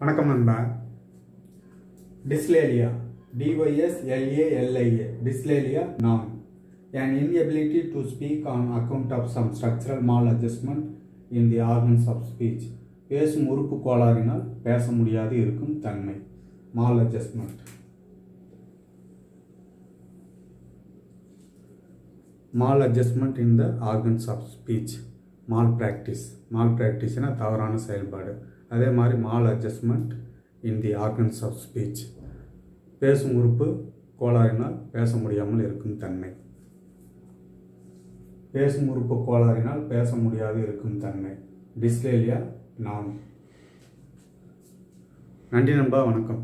வணக்கம் நண்பா டிஸ்லேலியா டிஒய்எஸ்எல்ஏஎல்ஐஏ டிஸ்லேலியா நான் an inability to speak on account of some structural maladjustment in the organs of speech பேசும் உறுப்பு கோளாறினால் பேச முடியாது இருக்கும் தன்மை maladjustment maladjustment in the organs of speech malpractice mall ப்ராக்டிஸ்னால் தவறான செயல்பாடு. அதே மாதிரி maladjustment in the organs of speech பேசும் உறுப்பு கோளாறினால் பேச முடியாமல் இருக்கும் தன்மை. பேசும் உறுப்பு கோளாறினால் பேச முடியாது இருக்கும் தன்மை. டிஸ்லேலியா நான் நன்றி நண்பா வணக்கம்.